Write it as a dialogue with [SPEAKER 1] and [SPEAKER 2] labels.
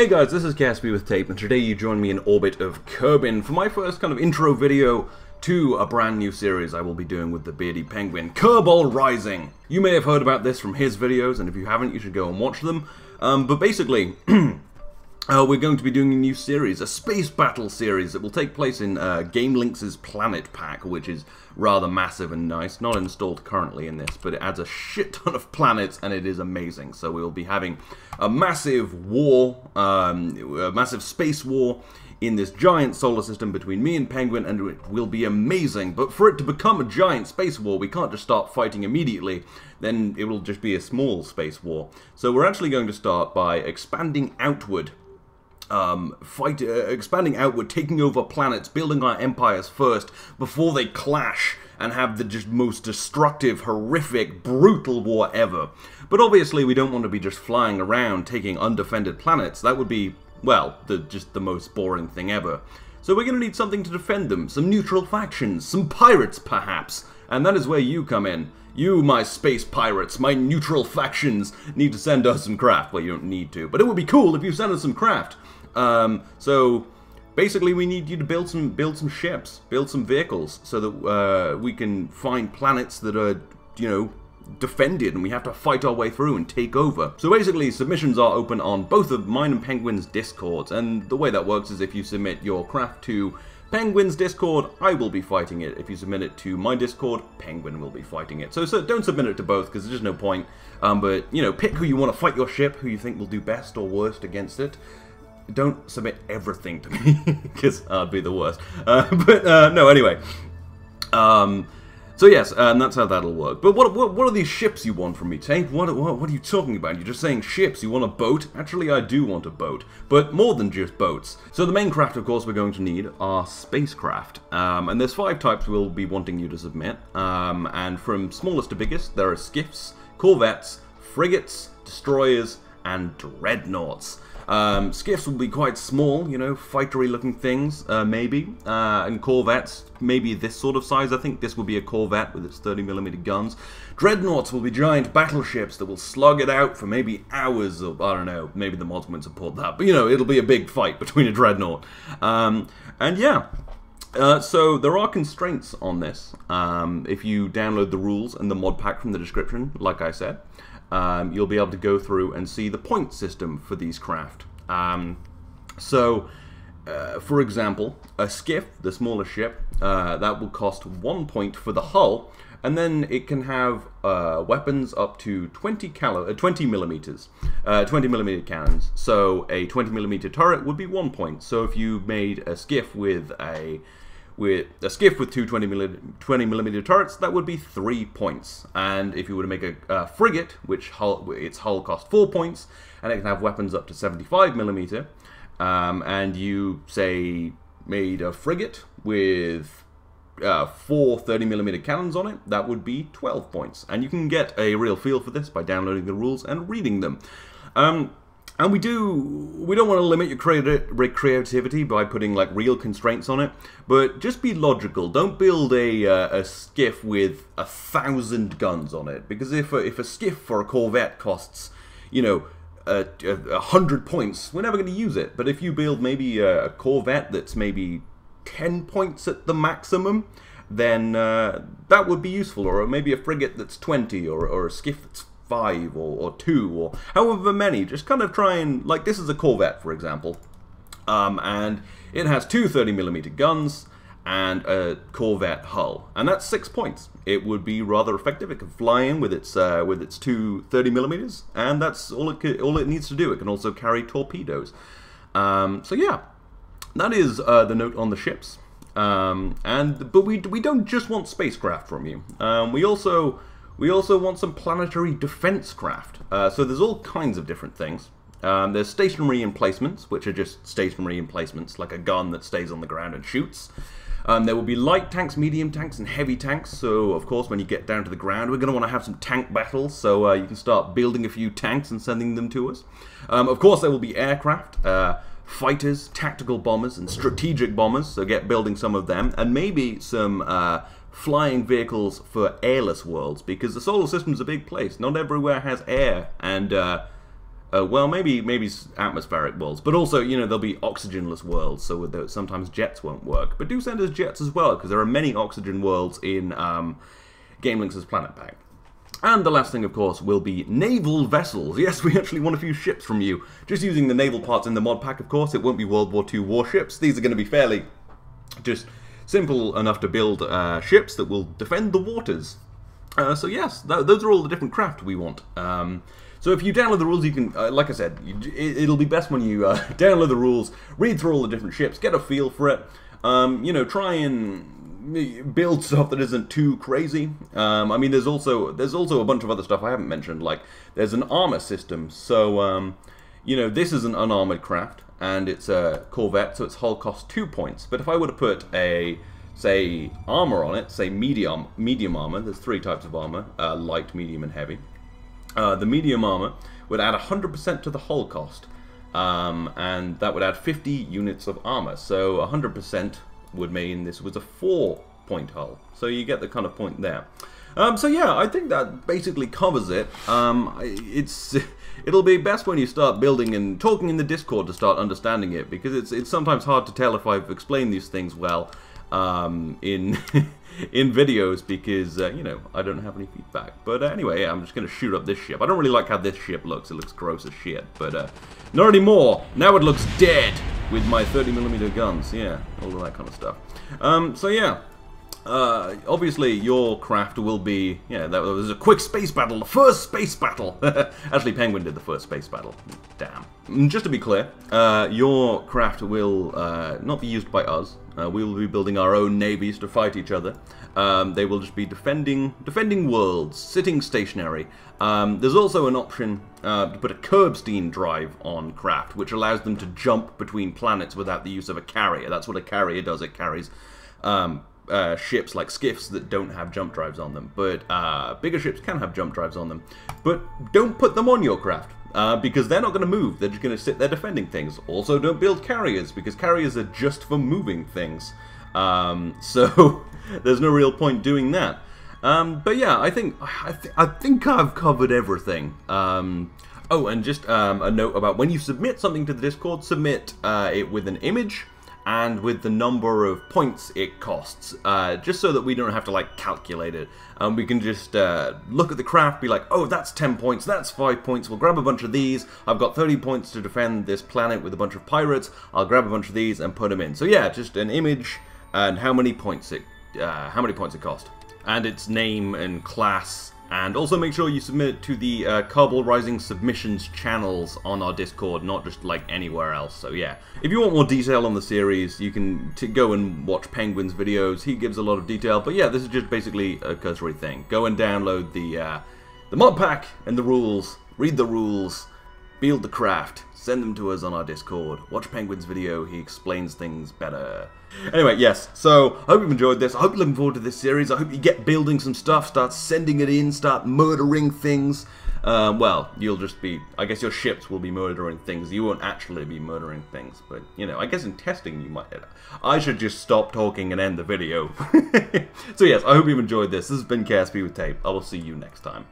[SPEAKER 1] Hey guys, this is KSP with Tape, and today you join me in orbit of Kerbin for my first kind of intro video to a brand new series I will be doing with the Beardy Penguin, Kerbol Rising. You may have heard about this from his videos, and if you haven't, you should go and watch them. Um, but basically, Uh, we're going to be doing a new series, a space battle series that will take place in uh, Galileo's Planet Pack, which is rather massive and nice. Not installed currently in this, but it adds a shit ton of planets and it is amazing. So we will be having a massive war, um, a massive space war in this giant solar system between me and Penguin, and it will be amazing. But for it to become a giant space war, we can't just start fighting immediately, then it will just be a small space war. So we're actually going to start by expanding outward um, fight, uh, expanding outward, taking over planets, building our empires first before they clash and have the just most destructive, horrific, brutal war ever. But obviously, we don't want to be just flying around taking undefended planets. That would be, well, the, just the most boring thing ever. So we're going to need something to defend them, some neutral factions, some pirates perhaps, and that is where you come in. You, my space pirates, my neutral factions, need to send us some craft. Well, you don't need to, but it would be cool if you sent us some craft. Um, so basically, we need you to build some build some ships, build some vehicles, so that uh, we can find planets that are, you know, defended and we have to fight our way through and take over. So basically submissions are open on both of mine and Penguin's discords and the way that works is if you submit your craft to Penguin's Discord, I will be fighting it. If you submit it to my Discord, Penguin will be fighting it. So, so don't submit it to both because there's just no point. Um, but, you know, pick who you want to fight your ship, who you think will do best or worst against it don't submit everything to me because I'd be the worst. Uh, but uh, no, anyway. Um, so yes, uh, and that's how that'll work. But what, what, what are these ships you want from me, Tank? What, what, what are you talking about? You're just saying ships. You want a boat? Actually, I do want a boat, but more than just boats. So the main craft, of course, we're going to need are spacecraft, um, and there's five types we'll be wanting you to submit. Um, and from smallest to biggest, there are skiffs, corvettes, frigates, destroyers, and dreadnoughts. Um, skiffs will be quite small, you know, fightery looking things, uh, maybe. Uh, and corvettes, maybe this sort of size. I think this will be a corvette with its 30mm guns. Dreadnoughts will be giant battleships that will slug it out for maybe hours, or I don't know, maybe the mods won't support that. But, you know, it'll be a big fight between a dreadnought. Um, and yeah, uh, so there are constraints on this. Um, if you download the rules and the mod pack from the description, like I said, um, you'll be able to go through and see the point system for these craft. Um, so, uh, for example, a skiff, the smaller ship, uh, that will cost one point for the hull, and then it can have uh, weapons up to 20 calo uh, 20 millimeters, uh, 20 millimeter cannons. So a 20 millimeter turret would be one point. So if you made a skiff with a with a skiff with two 20 millimeter, 20 millimeter turrets, that would be three points. And if you were to make a, a frigate, which hull, its hull cost four points, and it can have weapons up to 75 millimeter, um, and you say made a frigate with uh, four 30 millimeter cannons on it, that would be 12 points. And you can get a real feel for this by downloading the rules and reading them. Um, and we do, we don't want to limit your creativity by putting like real constraints on it, but just be logical. Don't build a, uh, a skiff with a thousand guns on it, because if a, if a skiff for a Corvette costs, you know, a, a hundred points, we're never going to use it. But if you build maybe a, a Corvette that's maybe 10 points at the maximum, then uh, that would be useful. Or maybe a frigate that's 20, or, or a skiff that's five or, or two or however many. Just kind of try and, like this is a Corvette for example, um, and it has two 30mm guns and a Corvette hull, and that's six points. It would be rather effective. It can fly in with its uh, with its two 30mm, and that's all it could, all it needs to do. It can also carry torpedoes. Um, so yeah, that is uh, the note on the ships. Um, and but we we don't just want spacecraft from you. Um, we also we also want some planetary defense craft. Uh, so there's all kinds of different things. Um, there's stationary emplacements, which are just stationary emplacements, like a gun that stays on the ground and shoots. Um, there will be light tanks, medium tanks, and heavy tanks. So, of course, when you get down to the ground, we're going to want to have some tank battles. So uh, you can start building a few tanks and sending them to us. Um, of course, there will be aircraft, uh, fighters, tactical bombers, and strategic bombers. So get building some of them, and maybe some uh, flying vehicles for airless worlds because the solar system's a big place. Not everywhere has air, and uh, Uh, well, maybe maybe atmospheric worlds, but also you know there'll be oxygenless worlds, so sometimes jets won't work. But do send us jets as well, because there are many oxygen worlds in um, Galileo's Planet Pack. And the last thing, of course, will be naval vessels. Yes, we actually want a few ships from you. Just using the naval parts in the mod pack, of course. It won't be World War II warships. These are going to be fairly just simple enough to build uh, ships that will defend the waters. Uh, so yes, th those are all the different craft we want. Um, so if you download the rules, you can, uh, like I said, you, it, will be best when you uh, download the rules, read through all the different ships, get a feel for it. Um, you know, try and build stuff that isn't too crazy. Um, I mean, there's also there's also a bunch of other stuff I haven't mentioned. Like there's an armor system. So um, you know, this is an unarmored craft, and it's a Corvette, so its hull costs two points. But if I were to put a say armor on it, say medium medium armor. There's three types of armor: uh, light, medium, and heavy. Uh, the medium armor would add 100% to the hull cost, um, and that would add 50 units of armor. So 100% would mean this was a four-point hull. So you get the kind of point there. Um, so yeah, I think that basically covers it. Um, it's it'll be best when you start building and talking in the Discord to start understanding it because it's it's sometimes hard to tell if I've explained these things well um, in in videos because, uh, you know, I don't have any feedback. But uh, anyway, I'm just going to shoot up this ship. I don't really like how this ship looks. It looks gross as shit. But uh, not anymore. Now it looks dead with my 30mm guns. Yeah, all of that kind of stuff. Um, so yeah. Uh, obviously, your craft will be... Yeah, that was a quick space battle. The first space battle. Actually, Penguin did the first space battle. Damn. Mm, just to be clear, uh, your craft will uh, not be used by us. Uh, we will be building our own navies to fight each other. Um, they will just be defending defending worlds, sitting stationary. Um, there's also an option uh, to put a Kerbstein drive on craft, which allows them to jump between planets without the use of a carrier. That's what a carrier does. It carries um, uh, ships like skiffs that don't have jump drives on them, but uh, bigger ships can have jump drives on them. But don't put them on your craft. Uh, because they're not going to move, they're just going to sit there defending things. Also, don't build carriers, because carriers are just for moving things. Um, so, there's no real point doing that. Um, but yeah, I think I, th I, think I've covered everything. Um, oh, and just um, a note about when you submit something to the Discord, submit uh, it with an image and with the number of points it costs, uh, just so that we don't have to like calculate it. And we can just uh, look at the craft, be like, oh, that's 10 points, that's 5 points, we'll grab a bunch of these, I've got 30 points to defend this planet with a bunch of pirates, I'll grab a bunch of these and put them in. So yeah, just an image and how many points it, uh, how many points it cost. And its name and class and also make sure you submit it to the uh, Kerbol Rising submissions channels on our Discord, not just like anywhere else. So yeah, if you want more detail on the series, you can go and watch Penguin's videos. He gives a lot of detail. But yeah, this is just basically a cursory thing. Go and download the uh, the mod pack and the rules. Read the rules. Build the craft. Send them to us on our Discord. Watch Penguin's video. He explains things better. Anyway, yes, so I hope you've enjoyed this. I hope you're looking forward to this series. I hope you get building some stuff, start sending it in, start murdering things. Um, well, you'll just be, I guess your ships will be murdering things. You won't actually be murdering things, but, you know, I guess in testing you might. I should just stop talking and end the video. so yes, I hope you've enjoyed this. This has been KSP with Tape. I will see you next time.